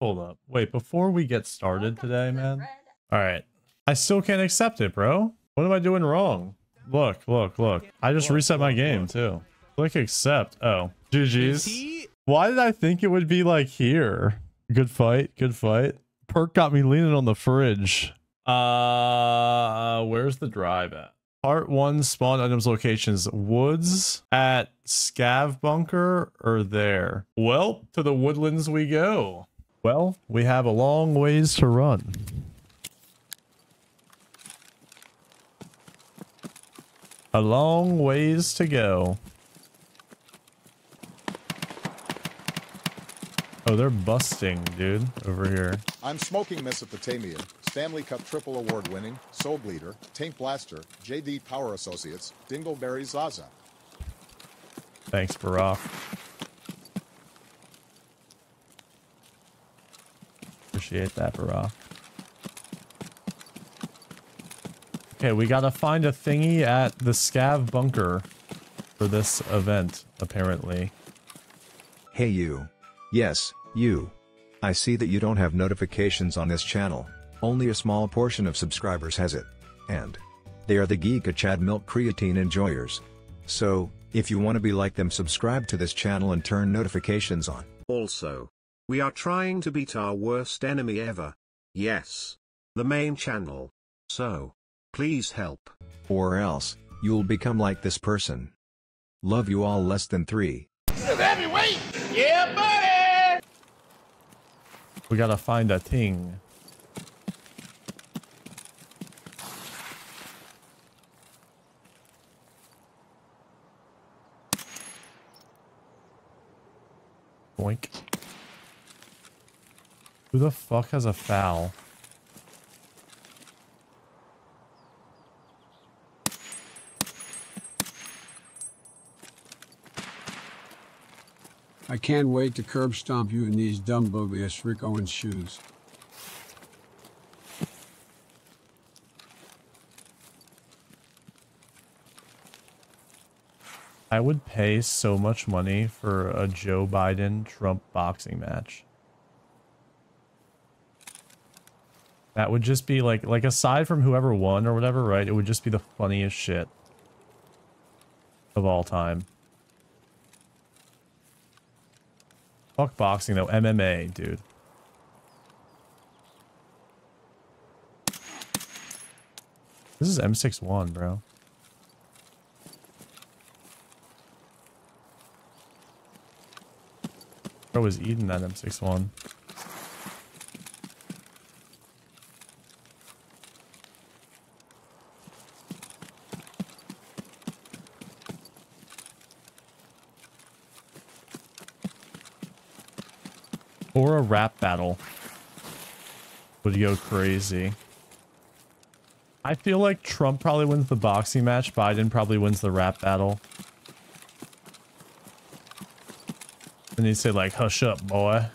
Hold up. Wait, before we get started today, man. All right. I still can't accept it, bro. What am I doing wrong? Look, look, look. I just reset my game too. Click accept. Oh, GG's. Why did I think it would be like here? Good fight. Good fight. Perk got me leaning on the fridge. Uh, where's the drive at? Part one spawn items locations. Woods at Scav Bunker or there? Well, to the woodlands we go. Well, we have a long ways to run. A long ways to go. Oh, they're busting, dude, over here. I'm smoking Mesopotamian, Stanley Cup triple award winning, Soul Bleeder, Tank Blaster, JD Power Associates, Dingleberry Zaza. Thanks, Barack. Appreciate that, Barack. Okay, we gotta find a thingy at the Scav Bunker for this event, apparently. Hey you. Yes, you. I see that you don't have notifications on this channel, only a small portion of subscribers has it. And they are the Giga Chad Milk Creatine enjoyers. So, if you want to be like them subscribe to this channel and turn notifications on. Also, we are trying to beat our worst enemy ever. Yes. The main channel. So, please help. Or else, you'll become like this person. Love you all less than 3. Heavyweight. Yeah, buddy. We gotta find a thing. Boink. Who the fuck has a foul? I can't wait to curb stomp you in these dumb bogus Rick Owens shoes. I would pay so much money for a Joe Biden Trump boxing match. That would just be like like aside from whoever won or whatever, right? It would just be the funniest shit of all time. Fuck boxing though, MMA, dude. This is M61, bro. Bro was eating that M61. A rap battle. Would go crazy. I feel like Trump probably wins the boxing match. Biden probably wins the rap battle. And he'd say like, hush up, boy.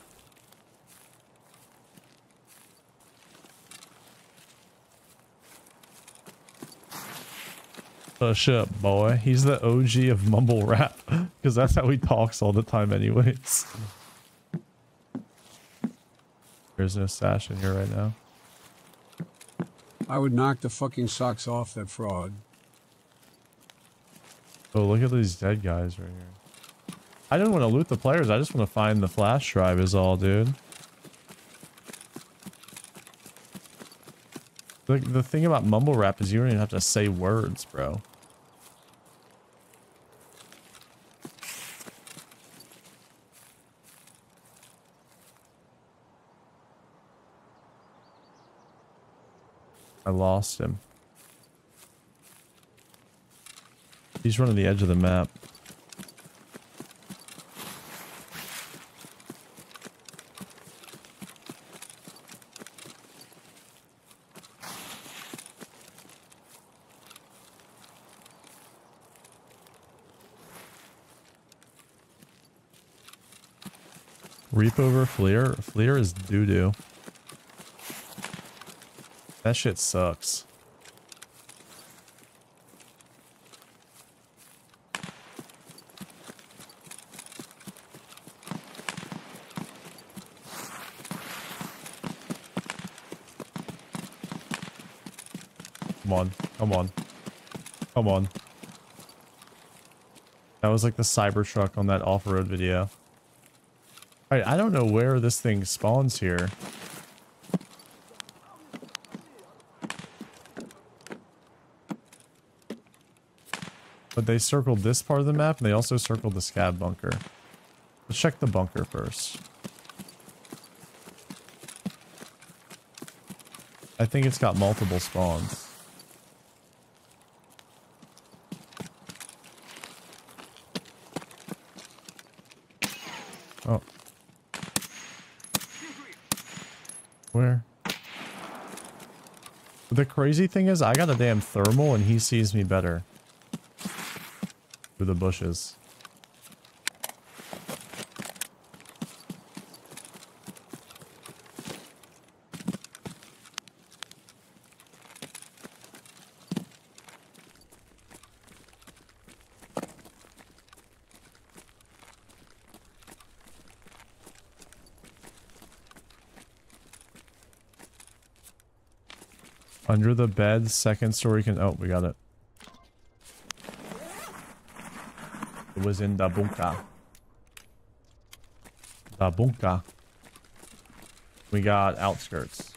Hush up, boy. He's the OG of mumble rap. Because that's how he talks all the time anyways. There's no stash in here right now. I would knock the fucking socks off that fraud. Oh, look at these dead guys right here. I don't want to loot the players. I just want to find the flash drive is all, dude. The, the thing about mumble rap is you don't even have to say words, bro. Lost him. He's running the edge of the map. Reap over FLIR? FLIR is doo-doo. That shit sucks. Come on. Come on. Come on. That was like the Cybertruck on that off-road video. Alright, I don't know where this thing spawns here. But they circled this part of the map, and they also circled the scav bunker. Let's check the bunker first. I think it's got multiple spawns. Oh. Where? The crazy thing is, I got a damn thermal and he sees me better. Through the bushes. Under the bed, second story can- oh, we got it. Was in the bunker. The bunker. We got outskirts.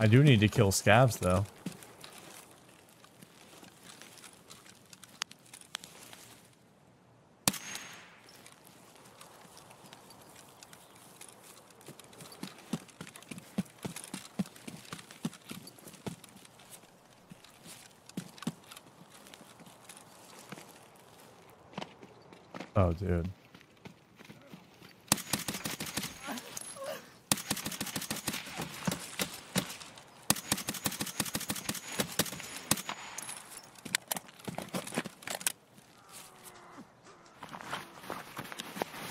I do need to kill scavs though. Oh, dude.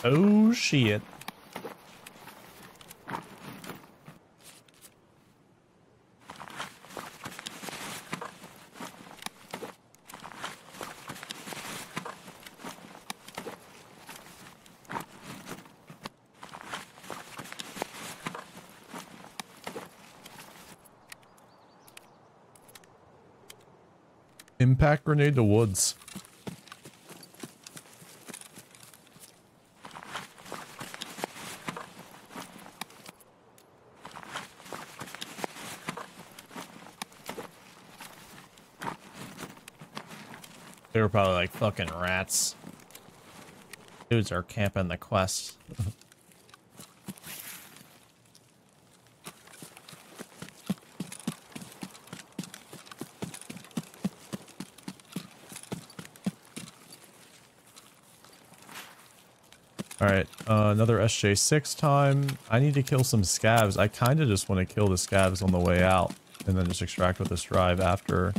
Oh, shit. Impact grenade to woods. They were probably like fucking rats. Dudes are camping the quest. Alright, uh, another SJ6 time. I need to kill some scavs. I kind of just want to kill the scavs on the way out. And then just extract with this drive after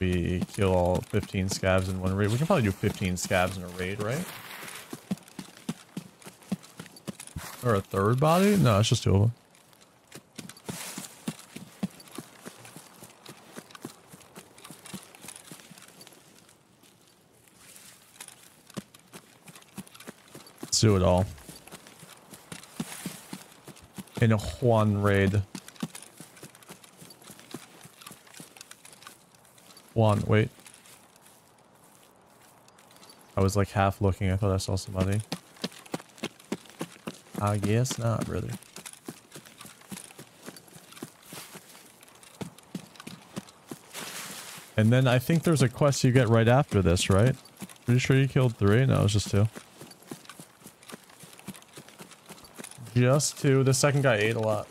we kill all 15 scavs in one raid. We can probably do 15 scavs in a raid, right? Or a third body? No, it's just two of them. Do it all. In a Juan raid. Juan, wait. I was like half looking. I thought I saw somebody. I guess not, brother. And then I think there's a quest you get right after this, right? Pretty sure you killed three? No, it was just two. Just two. The second guy ate a lot.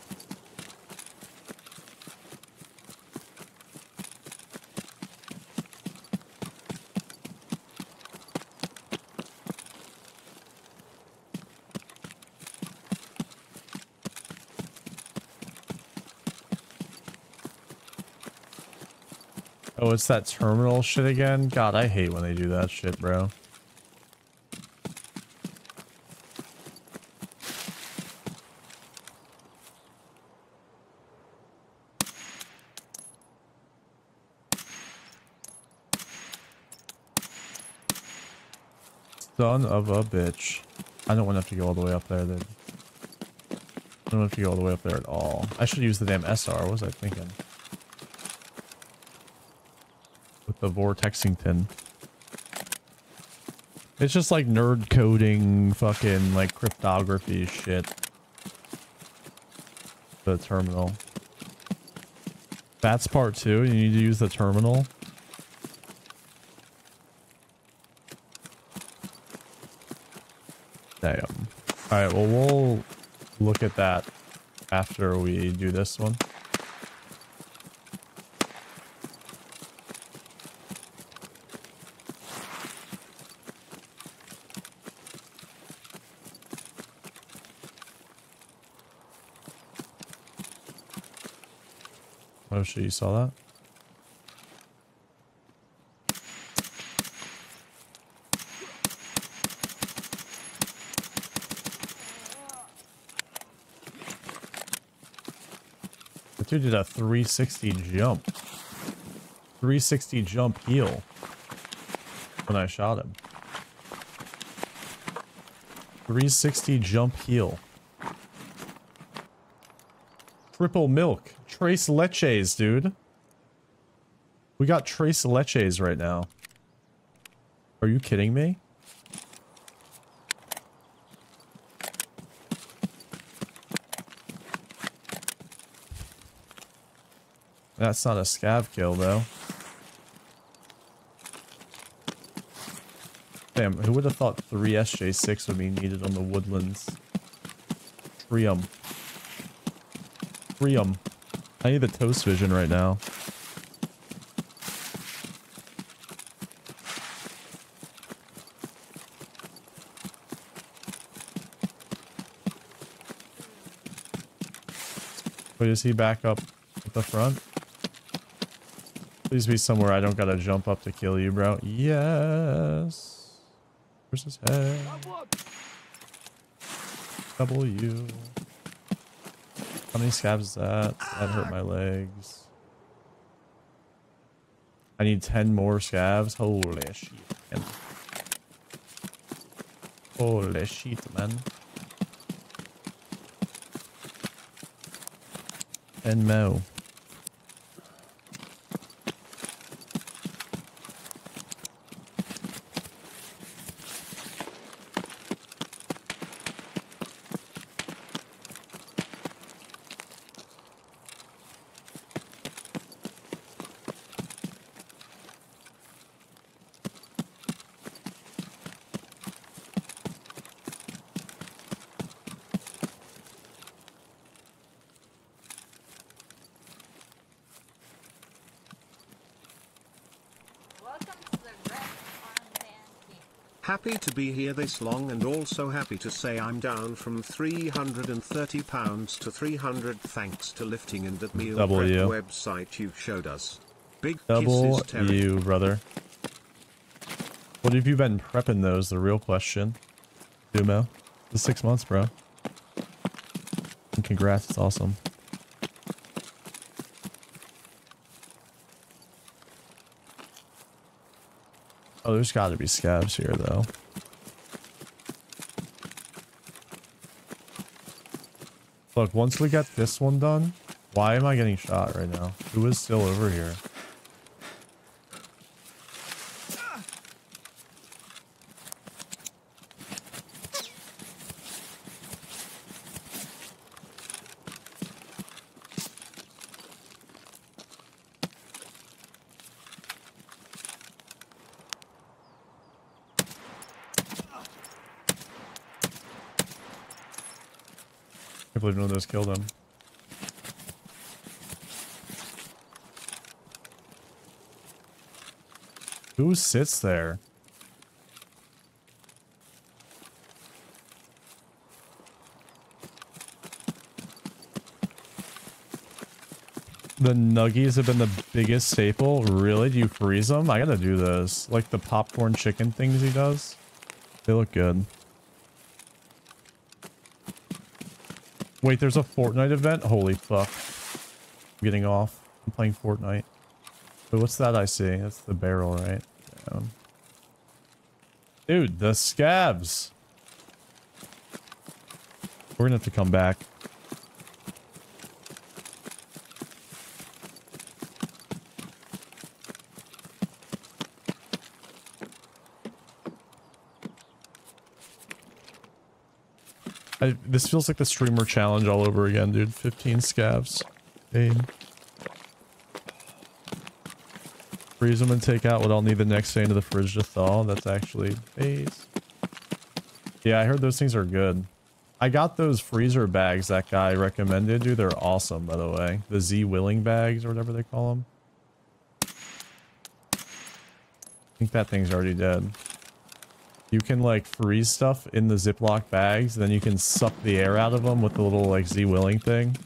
Oh, it's that terminal shit again? God, I hate when they do that shit, bro. Son of a bitch. I don't want to have to go all the way up there, dude. I don't wanna have to go all the way up there at all. I should use the damn SR. What was I thinking? With the Vortexington. It's just like nerd coding, fucking like cryptography shit. The terminal. That's part two. You need to use the terminal. Damn. Alright, well, we'll look at that after we do this one. Oh shit, you saw that? Dude did a 360 jump. 360 jump heal when I shot him. 360 jump heal. Triple milk. Trace leches, dude. We got trace leches right now. Are you kidding me? That's not a scav kill, though. Damn, who would have thought 3 SJ6 would be needed on the woodlands? Trium. Trium. I need the toast vision right now. Wait, is he back up at the front? Please be somewhere I don't gotta jump up to kill you, bro. Yes. Where's his head? W. How many scavs is that? That hurt my legs. I need 10 more scavs. Holy shit. Man. Holy shit, man. And Mo. This long and also happy to say I'm down from 330 pounds to 300 thanks to lifting and that meal prep website you showed us. Big Double you, brother. What have you been prepping those? The real question. Dumo. The six months, bro. And congrats, it's awesome. Oh, there's gotta be scavs here, though. Look, once we get this one done, why am I getting shot right now? Who is still over here? I killed him. Who sits there? The nuggies have been the biggest staple. Really? Do you freeze them? I gotta do this. Like the popcorn chicken things he does. They look good. Wait, there's a Fortnite event? Holy fuck. I'm getting off. I'm playing Fortnite. But what's that I see? That's the barrel, right? Down. Dude, the scavs. We're gonna have to come back. I, this feels like the streamer challenge all over again, dude. 15 scavs. Pain. Freeze them and take out what I'll need the next day into the fridge to thaw. That's actually base. Yeah, I heard those things are good. I got those freezer bags that guy recommended, dude. They're awesome, by the way. The Zwilling bags or whatever they call them. I think that thing's already dead. You can like freeze stuff in the Ziploc bags, then you can suck the air out of them with the little like Zwilling thing.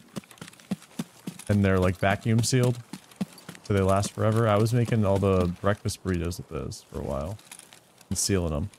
And they're like vacuum sealed. So they last forever. I was making all the breakfast burritos with those for a while. And sealing them.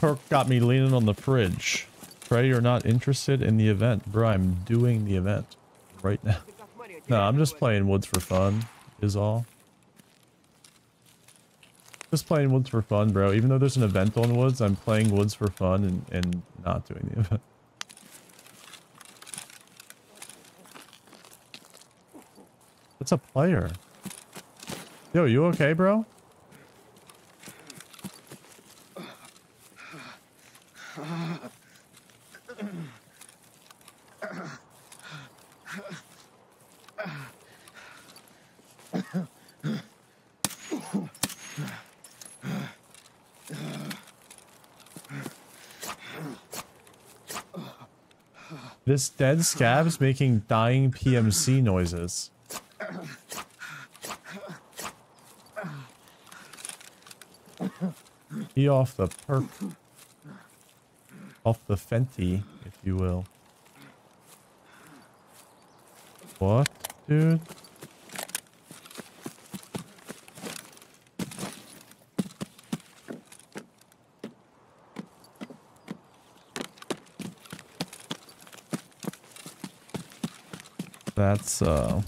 Perk got me leaning on the fridge. Trey, you're not interested in the event. Bro, I'm doing the event right now. No, I'm just playing Woods for fun, is all. Just playing Woods for fun, bro. Even though there's an event on Woods, I'm playing Woods for fun and, and not doing the event. It's a player. Yo, you okay, bro? This dead scav's making dying PMC noises. Be off the perk. Off the Fenty, if you will. What, dude? That's, uh...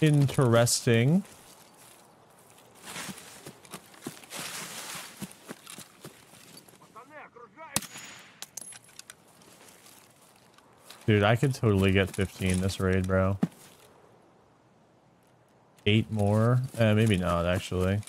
Interesting. Dude, I could totally get 15 this raid, bro. Eight more? Uh, maybe not, actually.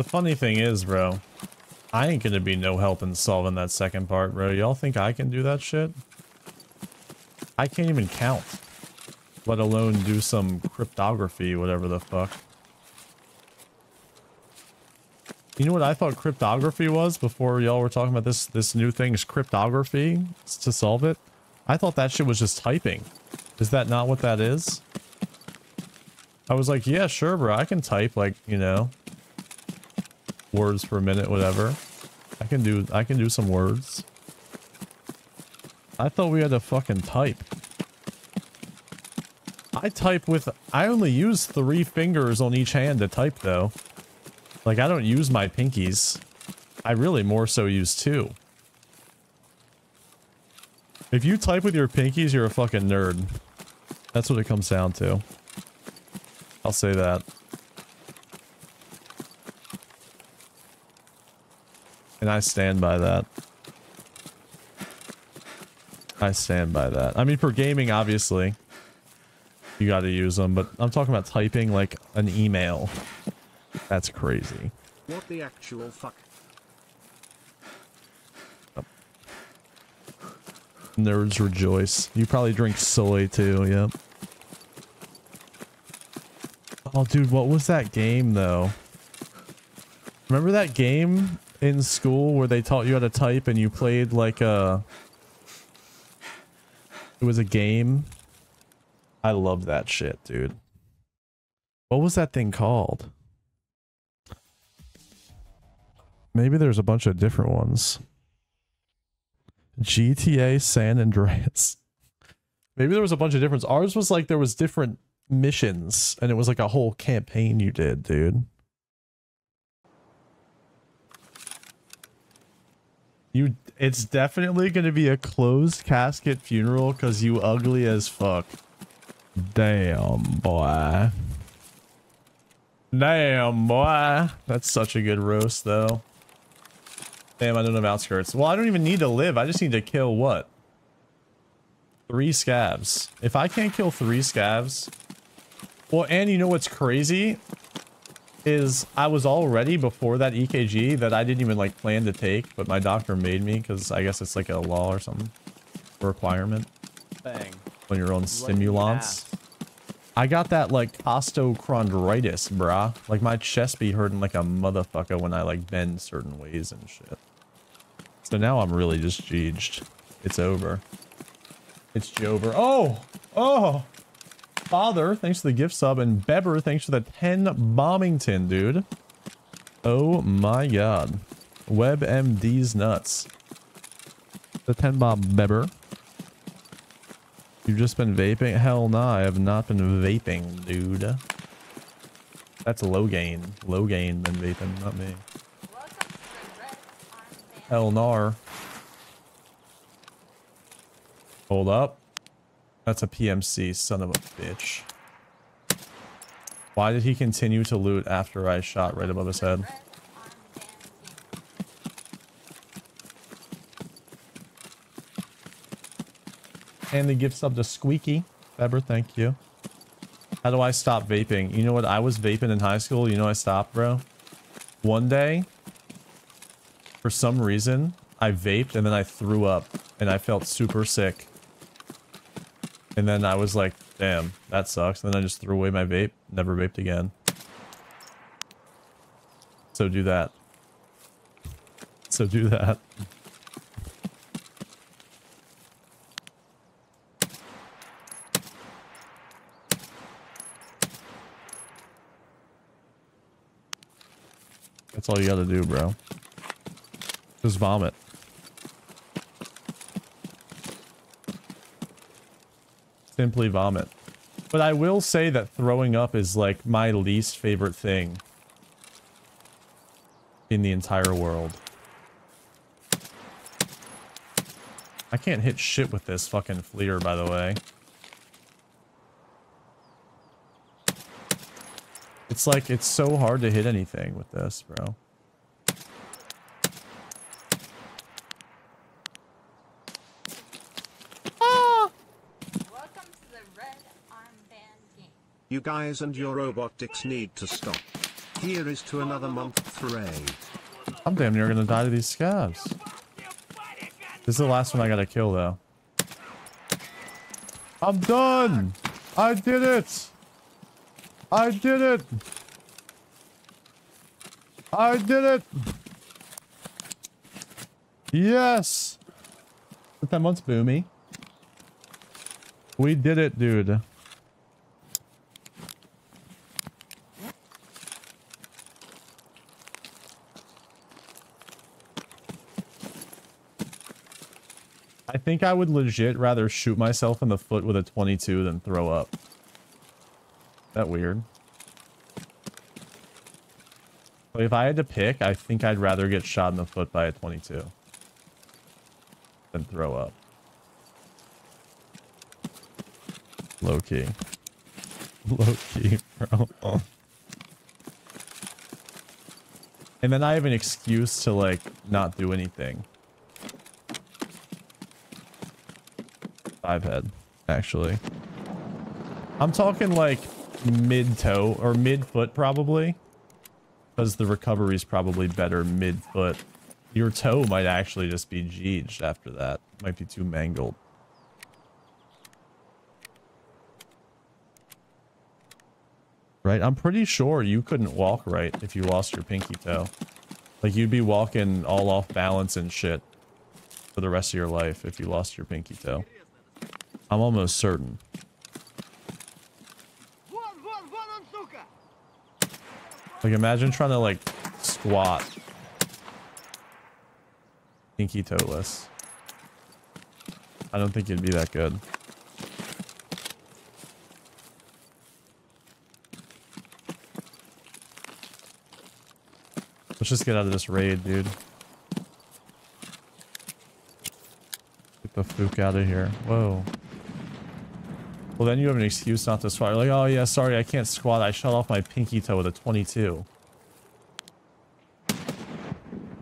The funny thing is, bro, I ain't gonna be no help in solving that second part, bro. Y'all think I can do that shit? I can't even count, let alone do some cryptography, whatever the fuck. You know what I thought cryptography was before y'all were talking about this this new thing is cryptography to solve it? I thought that shit was just typing. Is that not what that is? I was like, yeah, sure, bro. I can type like, you know, words per minute, whatever. I can do I can do some words. I thought we had to fucking type. I type with I only use three fingers on each hand to type though. Like I don't use my pinkies. I really more so use two. If you type with your pinkies, you're a fucking nerd. That's what it comes down to. I'll say that. And I stand by that. I stand by that. I mean, for gaming, obviously, you got to use them, but I'm talking about typing like an email. That's crazy. What the actual fuck? Nerds rejoice. You probably drink soy too, yep. Oh, dude, what was that game though? Remember that game in school where they taught you how to type and you played like a... It was a game? I love that shit, dude. What was that thing called? Maybe there's a bunch of different ones. GTA San Andreas. Maybe there was a bunch of different. Ours was like there was different missions and it was like a whole campaign you did, dude. You it's definitely going to be a closed casket funeral cuz you ugly as fuck. Damn, boy. Damn, boy. That's such a good roast though. Damn, I don't have outskirts. Well, I don't even need to live. I just need to kill what? Three scavs. If I can't kill three scavs... Well, and you know what's crazy? Is I was all ready before that EKG that I didn't even like plan to take, but my doctor made me because I guess it's like a law or something. Requirement. Bang. On your own stimulants. I got that like costochondritis, brah. Like my chest be hurting like a motherfucker when I like bend certain ways and shit. So now I'm really just jeeged. It's over. It's Jover. Oh! Oh! Father, thanks for the gift sub. And Beber, thanks for the 10 bombington, dude. Oh my god. WebMD's nuts. The 10 bomb Beber. You've just been vaping? Hell nah, I have not been vaping, dude. That's low gain. Low gain than vaping, not me. Hell nar. Hold up. That's a PMC, son of a bitch. Why did he continue to loot after I shot right above his head? And the gift sub to Squeaky. Weber, thank you. How do I stop vaping? You know what? I was vaping in high school. You know I stopped, bro? One day, for some reason, I vaped and then I threw up. And I felt super sick. And then I was like, damn, that sucks. And then I just threw away my vape. Never vaped again. So do that. So do that. That's all you gotta do, bro. Just vomit. Simply vomit. But I will say that throwing up is like my least favorite thing in the entire world. I can't hit shit with this fucking FLIR, by the way. It's like, it's so hard to hit anything with this, bro. Welcome to the Red Armband Game. You guys and your robotics need to stop. Here is to another month three. I'm damn near gonna die to these scavs. This is the last one I gotta kill, though. I'm done! I did it! I did it! I did it! Yes! But that month's boomy. We did it, dude. Think I would legit rather shoot myself in the foot with a 22 than throw up. That weird. Like if I had to pick, I think I'd rather get shot in the foot by a 22 than throw up. Low key. Low key, bro. And then I have an excuse to like not do anything. Five head, actually. I'm talking like mid toe or mid foot probably. Because the recovery is probably better mid foot. Your toe might actually just be G'd after that. Might be too mangled. Right? I'm pretty sure you couldn't walk right if you lost your pinky toe. Like you'd be walking all off balance and shit for the rest of your life if you lost your pinky toe. I'm almost certain. Like imagine trying to like squat. Pinky toeless. I don't think it'd be that good. Let's just get out of this raid, dude. Get the fook out of here. Whoa. Well, then you have an excuse not to squat. You're like, oh yeah, sorry, I can't squat. I shut off my pinky toe with a 22.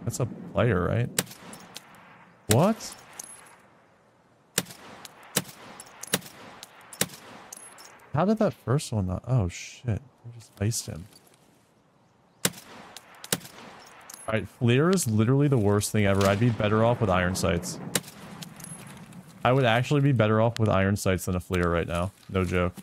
That's a player, right? What? How did that first one not? Oh shit! I just iced him. All right, FLIR is literally the worst thing ever. I'd be better off with iron sights. I would actually be better off with iron sights than a FLIR right now. No joke.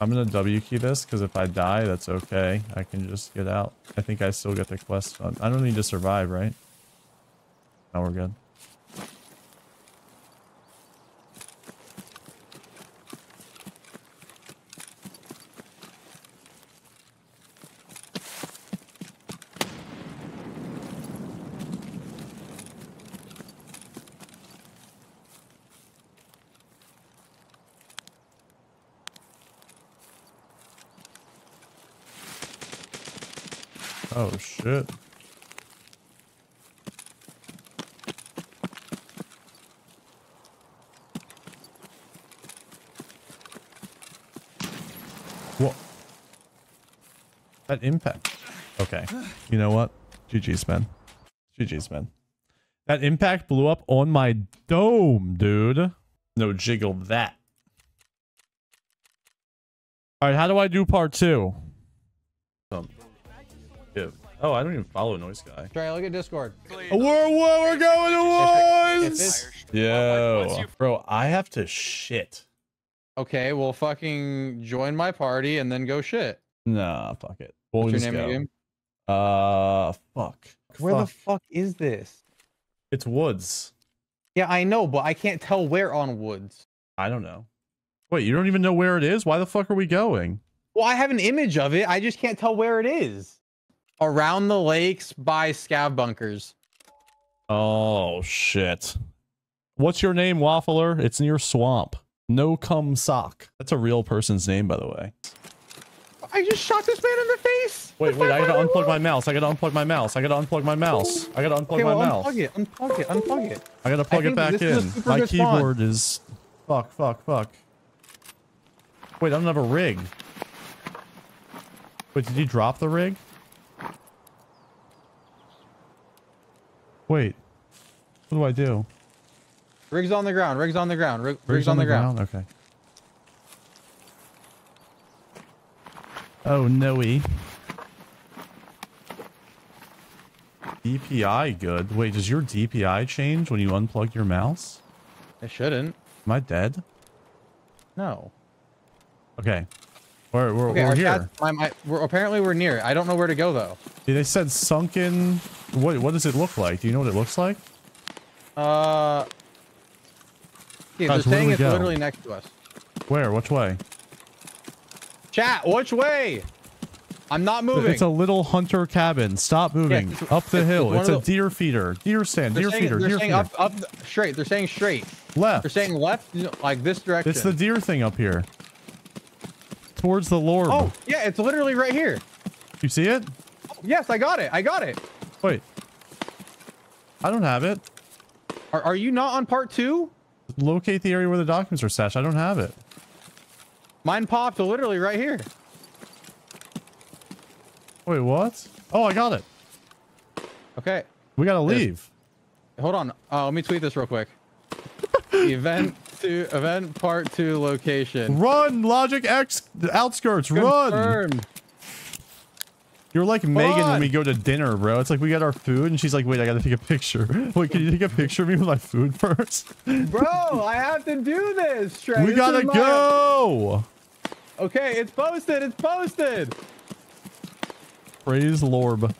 I'm gonna W key this because if I die, that's okay. I can just get out. I think I still get the quest done. I don't need to survive, right? Now we're good. Oh shit. What? That impact. Okay. You know what? GG's, man. GG's, man. That impact blew up on my dome, dude. No jiggle that. All right, how do I do part two? Um. Oh, I don't even follow Noise Guy. Try look at Discord. Oh, We're, we're, we're going to If Woods! it's- Yo. Bro, I have to shit. Okay, well, fucking join my party and then go shit. Nah, fuck it. We'll What's your name of go. game? Uh, fuck. Where the Fuck. fuck is this? It's Woods. Yeah, I know, but I can't tell where on Woods. I don't know. Wait, you don't even know where it is? Why the fuck are we going? Well, I have an image of it. I just can't tell where it is. Around the lakes by scav bunkers. Oh, shit. What's your name, Waffler? It's near Swamp. No cum sock. That's a real person's name, by the way. I just shot this man in the face. Wait, wait, I gotta 500 unplug my mouse. I gotta unplug my mouse. I gotta unplug my mouse. I gotta unplug Okay, my well, mouse. unplug it. Unplug it. Unplug it. I gotta plug it back this is a in. My good spawn. keyboard is. Fuck, fuck, fuck. Wait, I don't have a rig. Wait, did he drop the rig? Wait. What do I do? Rigs on the ground. Rigs on the ground. Rig, rigs, on, the ground. Okay. Oh, no. DPI good. Wait, does your DPI change when you unplug your mouse? It shouldn't. Am I dead? No. Okay. We're, we're, Okay, we're here. my, my, we're, apparently we're near. I don't know where to go though. See, They said sunken. What, what does it look like? Do you know what it looks like? Uh. Yeah, Guys, they're where do saying we it's go? literally next to us. Where? Which way? Chat, which way? I'm not moving. It's a little hunter cabin. Stop moving. it's- Up the it's hill. one It's a the- deer feeder. Deer stand. Deer saying, feeder. they're Deer saying feeder. up, up, straight. They're saying straight. Left. They're saying left, like this direction. It's the deer thing up here. Towards the lorb. Oh, yeah, it's literally right here. You see it? Yes, I got it. I got it. Wait. I don't have it. Are, are you not on part two? Locate the area where the documents are stashed. I don't have it. Mine popped literally right here. Wait, what? Oh, I got it. Okay, We gotta There's- leave. hold on. Uh, let me tweet this real quick. event two, event part two location. Run, Logic X outskirts. Run. You're like Megan when we go to dinner, bro. It's like we got our food, and she's like, "Wait, I gotta take a picture." Wait, can you take a picture of me with my food first? Bro, I have to do this. Trey. we This gotta my- go. Okay, it's posted. It's posted. Praise Lorb.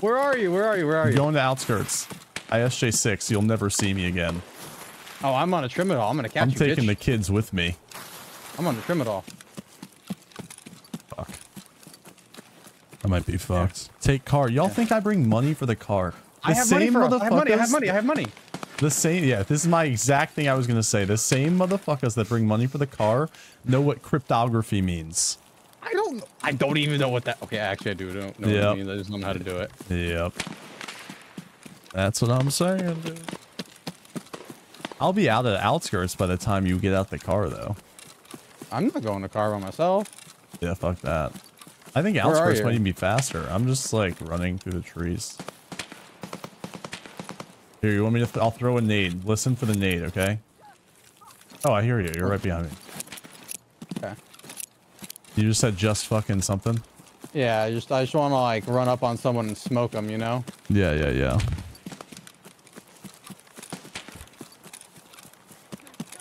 Where are you? Where are you? Where are you? going to outskirts. ISJ six. You'll never see me again. Oh, I'm on a Trimadol. I'm gonna catch I'm you. taking bitch. the kids with me. I'm on a Trimadol. I might be fucked. Take car. Y'all think I bring money for the car? The I have money same for. I have money. I have money. I have money. The same, yeah, this is my exact thing I was gonna say. The same motherfuckers that bring money for the car know what cryptography means. I don't. I don't even know what that. Okay, actually, I do. I don't know what Yep. it means. I just don't know how to do it. Yep. That's what I'm saying, dude. I'll be out at outskirts by the time you get out the car, though. I'm not going to car by myself. Yeah, fuck that. I think outskirts might even be faster. I'm just like running through the trees. Here, you want me to? Th I'll throw a nade. Listen for the nade, okay? Oh, I hear you. You're right behind me. Okay. You just said just fucking something. Yeah, I just I just want to like run up on someone and smoke them. You know. Yeah, yeah, yeah.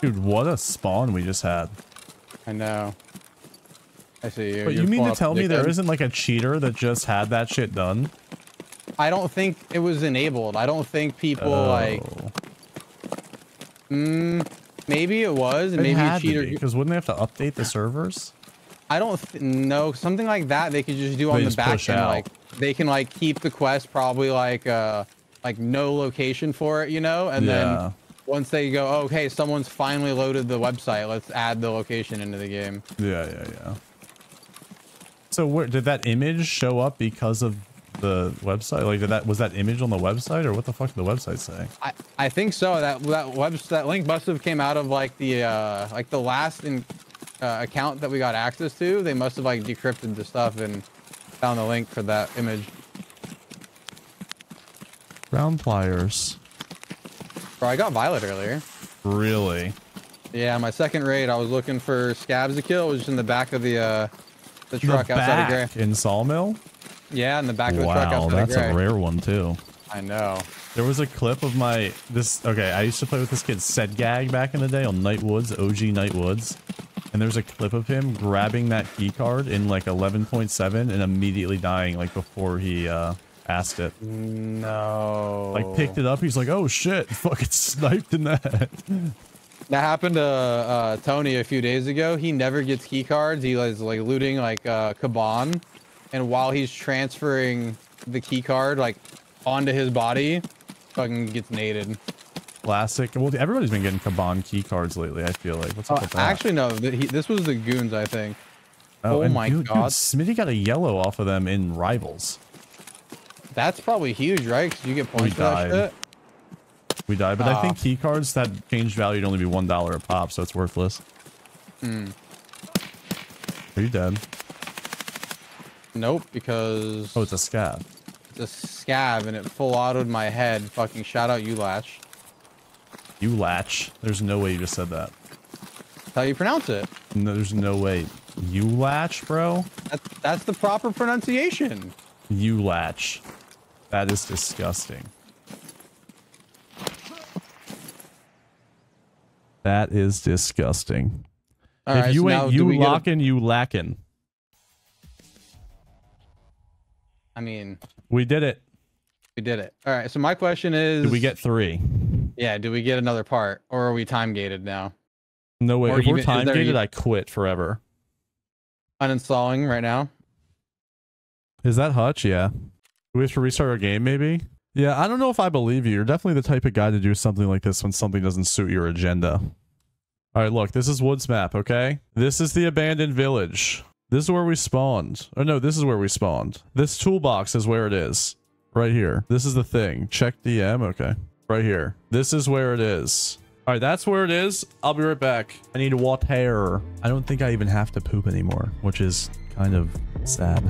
Dude, what a spawn we just had. I know. I see you. But You're mean to tell me there isn't like a cheater that just had that shit done? I don't think it was enabled. I don't think people like. Oh. Mm, maybe it was, and It maybe a cheater. because wouldn't they have to update the servers? I don't th- know something like that. They could just do on They the back end. out. Like they can like keep the quest probably like uh like no location for it, you know, and Yeah. then once they go, oh, okay, someone's finally loaded the website. Let's add the location into the game. Yeah, yeah, yeah. So where did that image show up because of the website? Like did that was that image on the website or what the fuck did the website say? I, I think so. That that web that link must have came out of like the uh like the last in, uh, account that we got access to. They must have like decrypted the stuff and found the link for that image. Round pliers. Bro, I got Violet earlier. Really? Yeah, my second raid, I was looking for scavs to kill. It was just in the back of the uh the The truck outside of Gray. in Sawmill? Yeah, in the back of the truck Wow, outside that's a rare one too. I know. There was a clip of my this okay, I used to play with this kid Sedgag back in the day on Night Woods, OG Night Woods. And there's a clip of him grabbing that key card in like 11.7 and immediately dying like before he uh asked it. No. Like picked it up, he's like, "Oh shit, fucking sniped in that." That happened to uh, Tony a few days ago. He never gets key cards. He was like looting like uh, Kaban, and while he's transferring the key card like onto his body, fucking gets naded. Classic. Well, everybody's been getting Kaban key cards lately, I feel like. What's up Uh, with that? actually, no. th- he, this was the goons, I think. oh and my dude, dude, God. Smitty got a yellow off of them in Rivals. That's probably huge, right? Because you get points for died. that shit. We die. but I Ah. think key cards that change value would only be one dollar a pop, so it's worthless. Hmm. Are you dead? Nope, because Oh, it's a scav. it's a scav and it full autoed my head. Fucking shout out you latch. You latch. There's no way you just said that. That's how you pronounce it. No, there's no way. You latch, bro. That's that's the proper pronunciation. You latch. That is disgusting. That is disgusting. All if right, you so ain't you get a- locking, you lacking. I mean, We did it. we did it. All right. So my question is, Did we get three? Yeah. Do we get another part, or are we time gated now? No way. Or If we're time gated, e- I quit forever. Uninstalling right now. Is that Hutch? Yeah. Do we have to restart our game, maybe? Yeah, I don't know if I believe you. You're definitely the type of guy to do something like this when something doesn't suit your agenda. All right, look, this is Woods map, okay? This is the abandoned village. This is where we spawned. Oh, no, this is where we spawned. This toolbox is where it is. Right here. This is the thing. Check DM. Okay. Right here. This is where it is. All right, that's where it is. I'll be right back. I need to water. I don't think I even have to poop anymore, which is kind of sad.